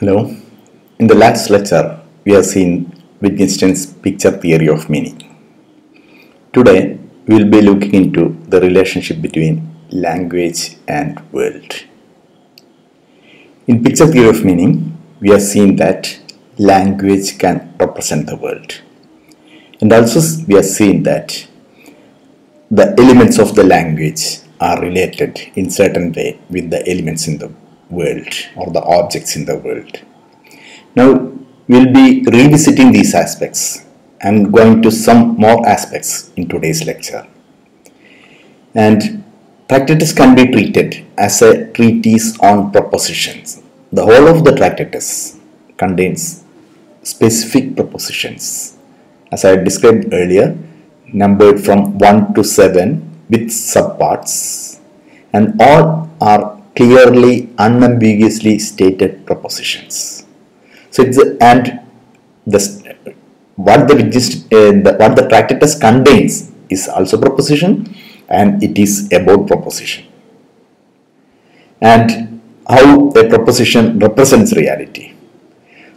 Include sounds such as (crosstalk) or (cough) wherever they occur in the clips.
Hello. In the last lecture, we have seen Wittgenstein's picture theory of meaning. Today, we will be looking into the relationship between language and world. In picture theory of meaning, we have seen that language can represent the world. And also, we have seen that the elements of the language are related in certain way with the elements in the world or the objects in the world. Now we'll be revisiting these aspects and going to some more aspects in today's lecture. And Tractatus can be treated as a treatise on propositions. The whole of the Tractatus contains specific propositions. As I described earlier, numbered from 1 to 7 with subparts and all are clearly unambiguously stated propositions. So it's and the what the, uh, what the tractatus contains is also proposition and it is about proposition. And how a proposition represents reality.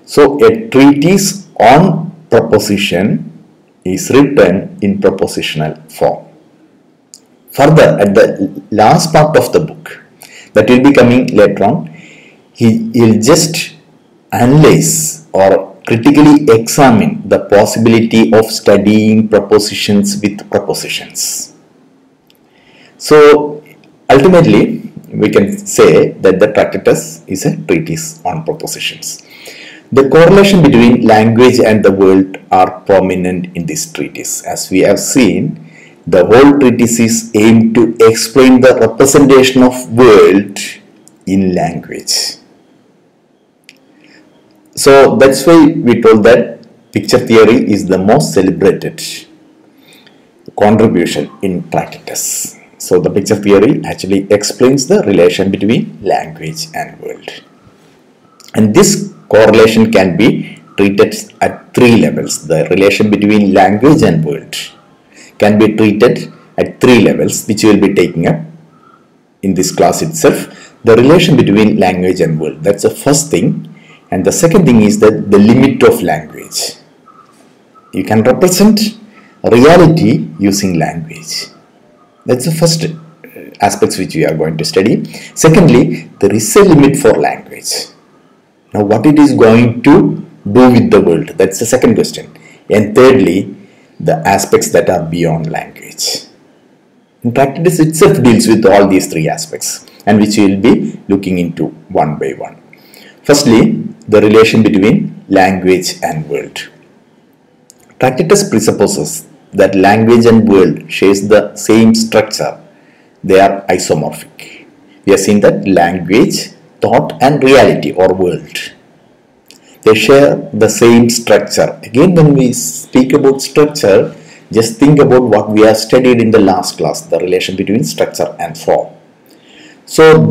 So a treatise on proposition is written in propositional form. Further, at the last part of the book, that will be coming later on, he will just analyze or critically examine the possibility of studying propositions with propositions. So, ultimately, we can say that the Tractatus is a treatise on propositions. The correlation between language and the world are prominent in this treatise. As we have seen, the whole treatise is aimed to explain the representation of world in language. So that's why we told that picture theory is the most celebrated contribution in Tractatus. So the picture theory actually explains the relation between language and world. And this correlation can be treated at three levels. The relation between language and world can be treated at three levels which we will be taking up in this class itself. The relation between language and world that's the first thing. And the second thing is that the limit of language. You can represent reality using language. That's the first uh, aspects which we are going to study. Secondly there is a limit for language. Now what it is going to do with the world? That's the second question. And thirdly the aspects that are beyond language. In Tractatus itself deals with all these three aspects and which we will be looking into one by one. Firstly, the relation between language and world. Tractatus presupposes that language and world shares the same structure. They are isomorphic. We have seen that language, thought and reality or world they share the same structure. Again when we speak about structure just think about what we have studied in the last class the relation between structure and form. So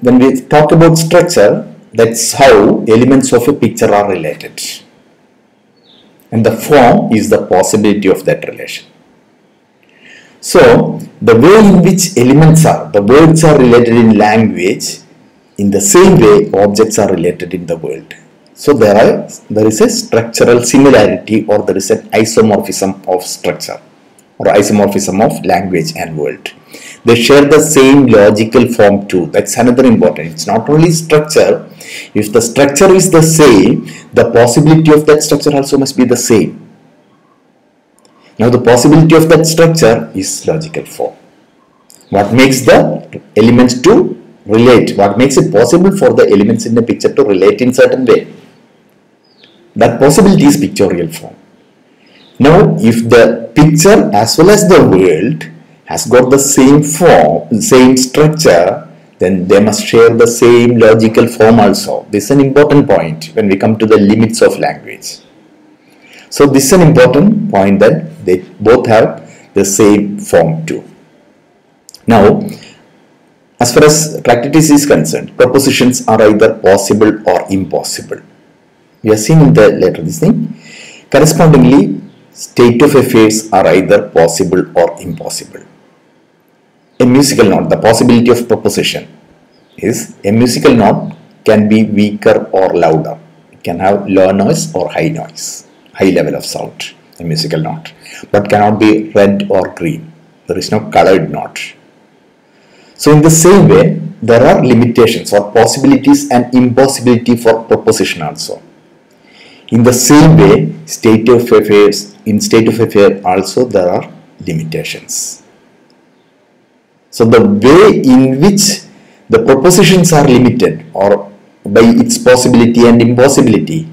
when we talk about structure that's how elements of a picture are related. And the form is the possibility of that relation. So the way in which elements are the words are related in language in the same way objects are related in the world so there are there is a structural similarity or there is an isomorphism of structure or isomorphism of language and world. They share the same logical form too. That's another important. It's not only structure. If the structure is the same, the possibility of that structure also must be the same. Now the possibility of that structure is logical form. What makes the elements to relate? What makes it possible for the elements in the picture to relate in certain way? That possibility is pictorial form. Now, if the picture as well as the world has got the same form, same structure, then they must share the same logical form also. This is an important point when we come to the limits of language. So this is an important point that they both have the same form too. Now, as far as Tractatus is concerned, propositions are either possible or impossible we have seen in the letter this thing correspondingly state of affairs are either possible or impossible a musical note the possibility of proposition is a musical note can be weaker or louder. It can have low noise or high noise, high level of sound, a musical note, but cannot be red or green. There is no colored note. So in the same way, there are limitations or possibilities and impossibility for proposition also. In the same way, state of affairs, in state of affair also there are limitations. So the way in which the propositions are limited or by its possibility and impossibility,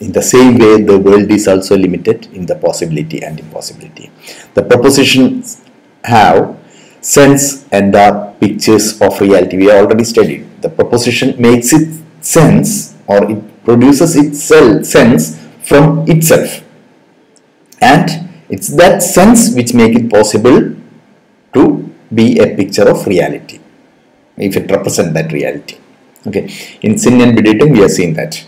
in the same way the world is also limited in the possibility and impossibility. The propositions have sense and are pictures of reality. We already studied. The proposition makes it sense or it produces itself sense from itself. And it's that sense which make it possible to be a picture of reality if it represent that reality. Okay. In Sinn and Bedeutung we have seen that.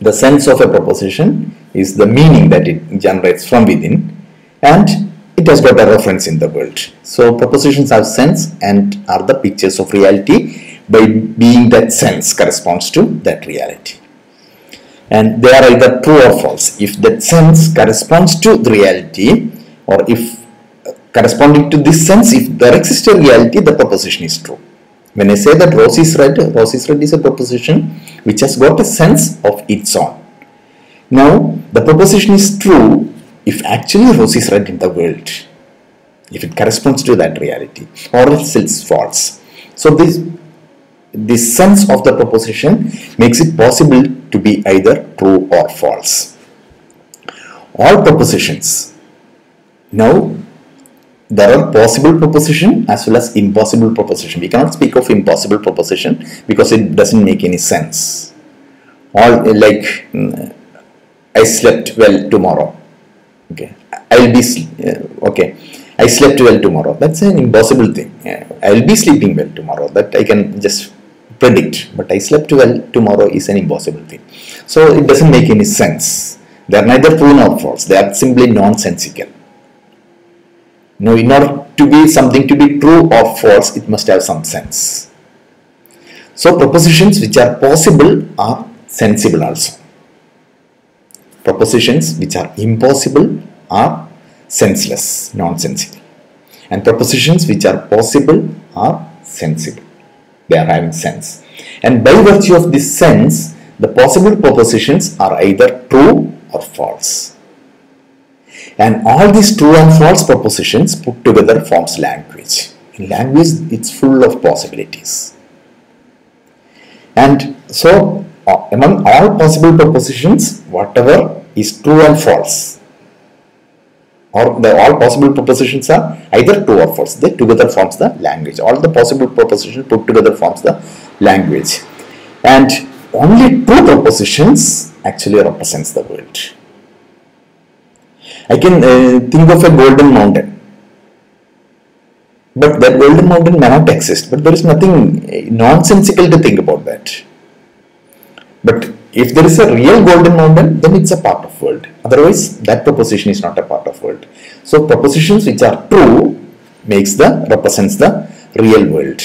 The sense of a proposition is the meaning that it generates from within and it has got a reference in the world. So propositions have sense and are the pictures of reality by being that sense corresponds to that reality and they are either true or false if that sense corresponds to the reality or if uh, corresponding to this sense if there exists a reality the proposition is true when I say that rose is red, rose is red is a proposition which has got a sense of its own. Now, the proposition is true if actually rose is red in the world, if it corresponds to that reality, or else it's false. So, this, this sense of the proposition makes it possible to be either true or false. All propositions. Now, there are possible proposition as well as impossible proposition. We cannot speak of impossible proposition because it doesn't make any sense. All like mm, I slept well tomorrow. Okay, I'll be uh, okay. I slept well tomorrow. That's an impossible thing. I'll be sleeping well tomorrow. That I can just predict. But I slept well tomorrow is an impossible thing. So it doesn't make any sense. They are neither true nor false. They are simply nonsensical. Now, in order to be something to be true or false, it must have some sense. So, propositions which are possible are sensible also. Propositions which are impossible are senseless, nonsensical. And propositions which are possible are sensible. They are having sense. And by virtue of this sense, the possible propositions are either true or false. And all these true and false propositions put together forms language. In language, it's full of possibilities. And so, uh, among all possible propositions, whatever is true and false, or the all possible propositions are either true or false, they together forms the language. All the possible propositions put together forms the language. And only two propositions actually represents the world. I can uh, think of a golden mountain. But that golden mountain may not exist. But there is nothing uh, nonsensical to think about that. But if there is a real golden mountain, then it's a part of world. Otherwise, that proposition is not a part of world. So propositions which are true makes the represents the real world.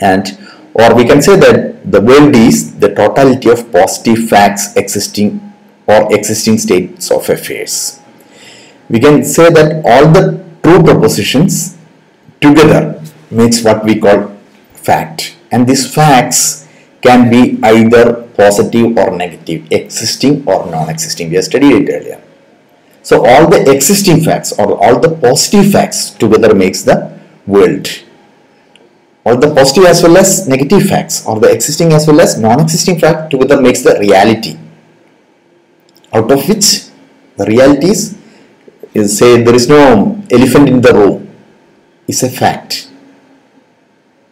And or we can say that the world is the totality of positive facts existing or existing states of affairs. We can say that all the true propositions together makes what we call fact and these facts can be either positive or negative, existing or non-existing. We have studied it earlier. So all the existing facts or all the positive facts together makes the world. All the positive as well as negative facts or the existing as well as non-existing fact together makes the reality out of which the reality is say there is no elephant in the room is a fact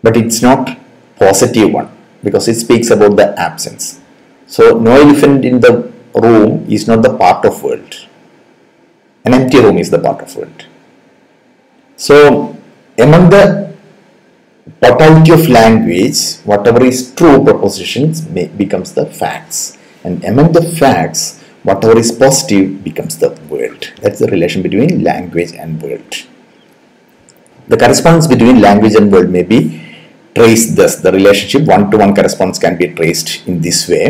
but it's not positive one because it speaks about the absence so no elephant in the room is not the part of world an empty room is the part of world so among the totality of language whatever is true propositions may, becomes the facts and among the facts whatever is positive becomes the world. That's the relation between language and world. The correspondence between language and world may be trace this. The relationship one-to-one correspondence can be traced in this way.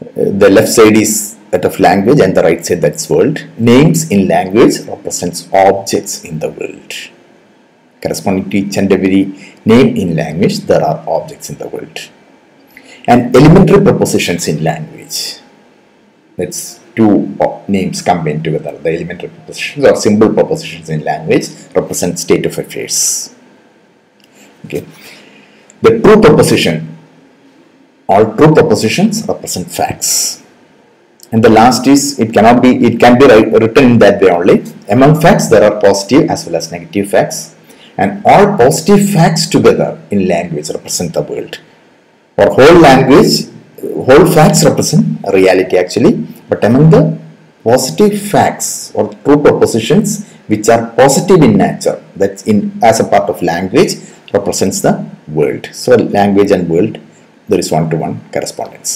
Uh, the left side is that of language and the right side that's world. Names in language represents objects in the world. Corresponding to each and every name in language, there are objects in the world. And elementary propositions in language. That's two names combined together. The elementary propositions or simple propositions in language represent state of affairs. Okay. The true proposition. all true propositions represent facts. And the last is it cannot be it can be written in that way only. Among facts there are positive as well as negative facts. And all positive facts together in language represent the world. For whole language whole facts represent reality actually. But among the positive facts or true propositions which are positive in nature that's in as a part of language represents the world so language and world there is one to one correspondence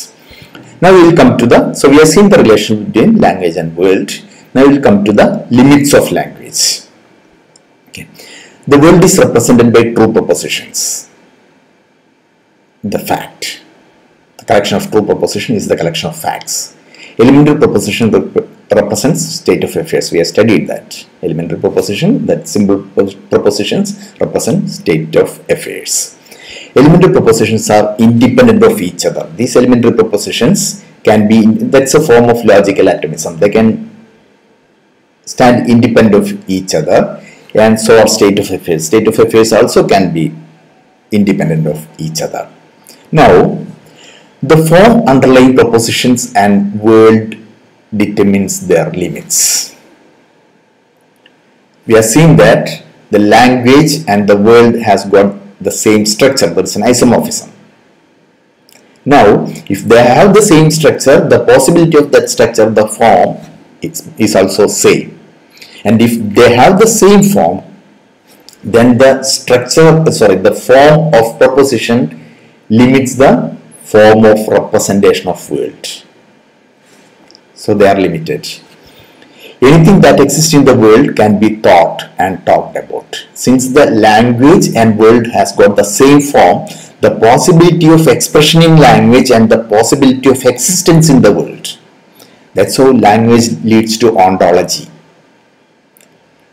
now we will come to the, so we have seen the relation between language and world. Now we will come to the limits of language. Okay. The world is represented by true propositions. The fact. The collection of true proposition is the collection of facts. Elementary proposition represents state of affairs. We have studied that. Elementary proposition, that simple propositions represent state of affairs. Elementary propositions are independent of each other. These elementary propositions can be, that's a form of logical atomism. They can stand independent of each other and so are state of affairs. State of affairs also can be independent of each other. Now, the form underlying propositions and world determines their limits. We are seeing that the language and the world has got the same structure, but it's an isomorphism. Now, if they have the same structure, the possibility of that structure, the form, is, is also same. And if they have the same form, then the structure, sorry, the form of proposition limits the form of representation of world. So they are limited. Anything that exists in the world can be taught and talked about. Since the language and world has got the same form, the possibility of expression in language and the possibility of existence in the world. That's how language leads to ontology.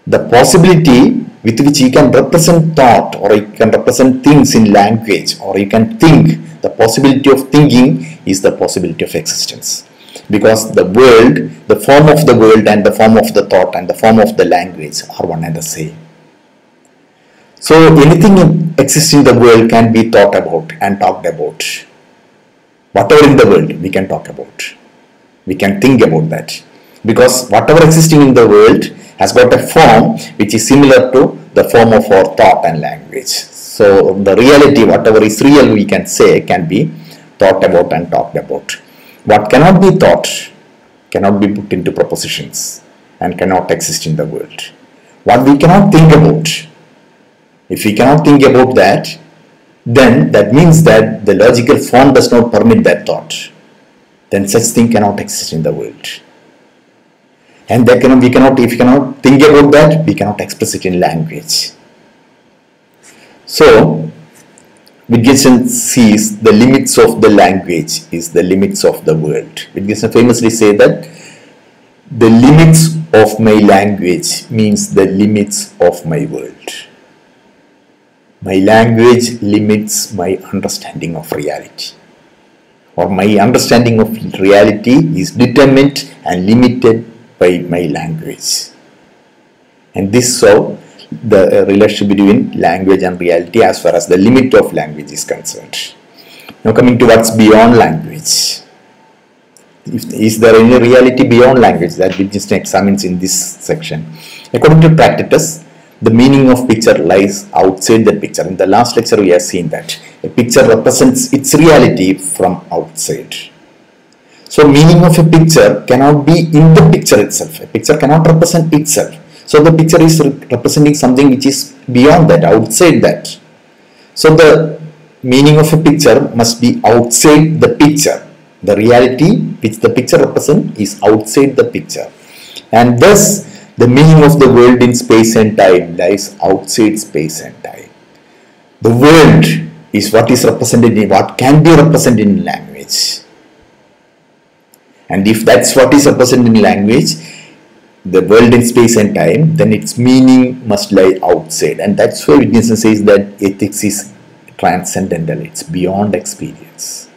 The possibility with which you can represent thought or you can represent things in language or you can think, the possibility of thinking is the possibility of existence because the world, the form of the world and the form of the thought and the form of the language are one and the same. So anything exists in the world can be thought about and talked about. Whatever in the world we can talk about. We can think about that. Because whatever existing in the world has got a form which is similar to the form of our thought and language. So the reality, whatever is real we can say can be thought about and talked about. What cannot be thought cannot be put into propositions and cannot exist in the world. What we cannot think about, if we cannot think about that, then that means that the logical form does not permit that thought. Then such thing cannot exist in the world. And cannot, we cannot, if we cannot think about that, we cannot express it in language. So, Wittgenstein sees the limits of the language is the limits of the world. Wittgenstein famously say that the limits of my language means the limits of my world. My language limits my understanding of reality or my understanding of reality is determined and limited by my language. And this so the uh, relationship between language and reality as far as the limit of language is concerned. Now coming to what's beyond language. If, is there any reality beyond language that just examines in this section? According to Tractatus, the meaning of picture lies outside the picture. In the last lecture we have seen that a picture represents its reality from outside. So meaning of a picture cannot be in the picture itself. A picture cannot represent itself so the picture is representing something which is beyond that, outside that. So the meaning of a picture must be outside the picture. The reality which the picture represents is outside the picture. And thus the meaning of the world in space and time lies outside space and time. The world is what is represented in what can be represented in language. And if that's what is represented in language, the world in space and time, then its meaning must lie outside. And that's why Wittgenstein says that ethics is transcendental, it's beyond experience.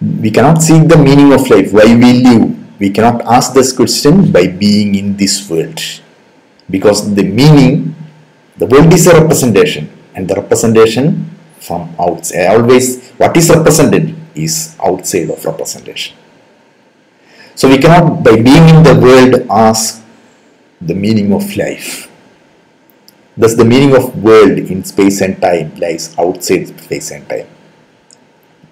We cannot seek the meaning of life, why we live. We cannot ask this question by being in this world. Because the meaning, the world is a representation, and the representation from outside. Always, what is represented is outside of representation. So we cannot, by being in the world, ask the meaning of life. Thus, the meaning of world in space and time lies outside space and time.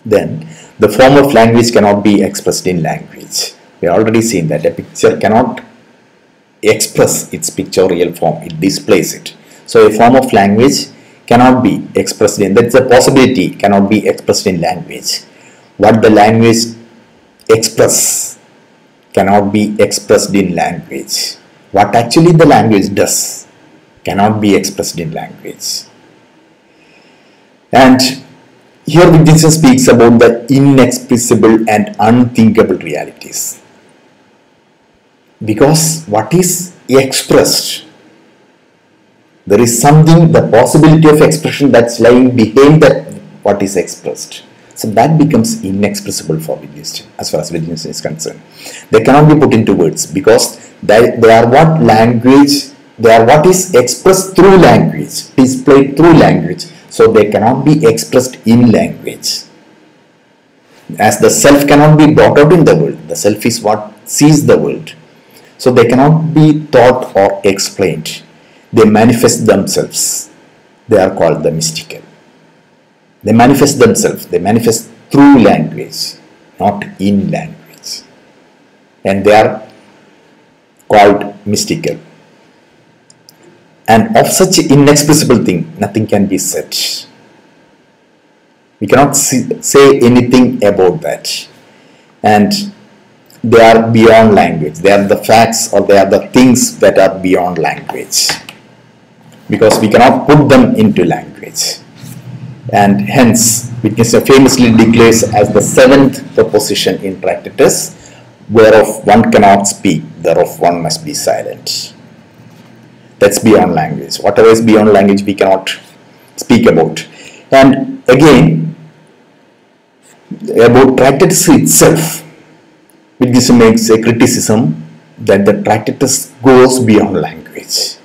Then, the form of language cannot be expressed in language. We already seen that a picture cannot express its pictorial form; it displays it. So, a form of language cannot be expressed in. That's a possibility. Cannot be expressed in language. What the language express cannot be expressed in language. What actually the language does cannot be expressed in language. And here Wittgenstein speaks about the inexpressible and unthinkable realities. Because what is expressed, there is something, the possibility of expression that's lying behind that what is expressed. So that becomes inexpressible for Wittgenstein as far as Wittgenstein is concerned. They cannot be put into words because they, they are what language, they are what is expressed through language, displayed through language. So they cannot be expressed in language. As the self cannot be brought out in the world, the self is what sees the world. So they cannot be taught or explained. They manifest themselves. They are called the mystical. They manifest themselves, they manifest through language, not in language. And they are called mystical. And of such inexpressible thing, nothing can be said. We cannot see, say anything about that. And they are beyond language. They are the facts or they are the things that are beyond language. Because we cannot put them into language and hence Wittgenstein famously declares as the seventh proposition in Tractatus, whereof one cannot speak, thereof one must be silent. That's beyond language. Whatever is beyond language, we cannot speak about. And again, about Tractatus itself, Wittgenstein makes a criticism that the Tractatus goes beyond language.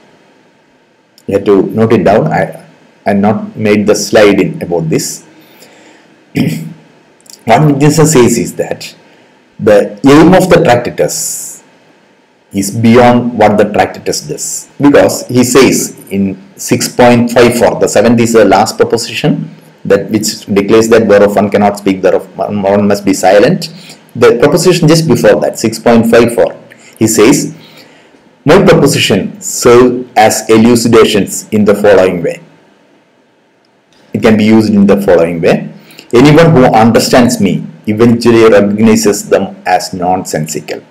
You have to note it down. I, and not made the slide in about this. (clears throat) what Wittgenstein says is that the aim of the Tractatus is beyond what the Tractatus does. Because he says in 6.54 the seventh is the last proposition that which declares that whereof one cannot speak thereof one must be silent. The proposition just before that 6.54 he says my proposition serve as elucidations in the following way it can be used in the following way. Anyone who understands me eventually recognizes them as nonsensical.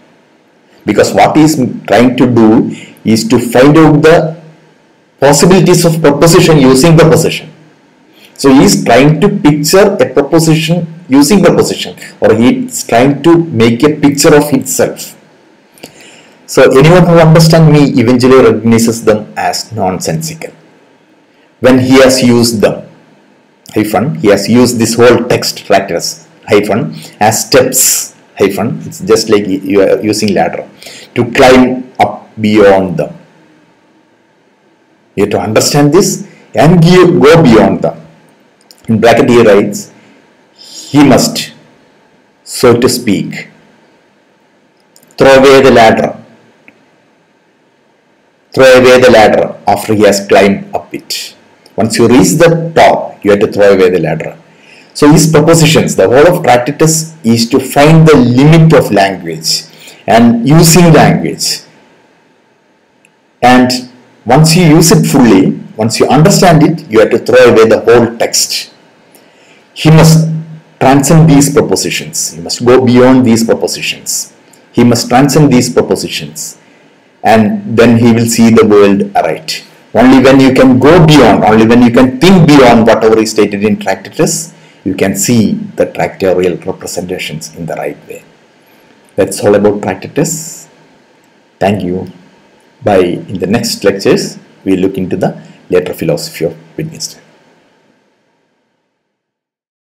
Because what he is trying to do is to find out the possibilities of proposition using the position. So he is trying to picture a proposition using the position or he is trying to make a picture of itself. So anyone who understands me eventually recognizes them as nonsensical when he has used them hyphen. He has used this whole text factors hyphen as steps. Hyphen. It's just like you are using ladder. To climb up beyond them. You have to understand this and go beyond them. In bracket he writes he must so to speak throw away the ladder. Throw away the ladder after he has climbed up it. Once you reach the top you have to throw away the ladder. So his propositions, the whole of Tractatus is to find the limit of language and using language. And once you use it fully, once you understand it, you have to throw away the whole text. He must transcend these propositions. He must go beyond these propositions. He must transcend these propositions. And then he will see the world aright. Only when you can go beyond, only when you can think beyond whatever is stated in Tractatus, you can see the tractorial representations in the right way. That's all about Tractatus. Thank you. Bye. In the next lectures, we look into the later philosophy of Wittgenstein.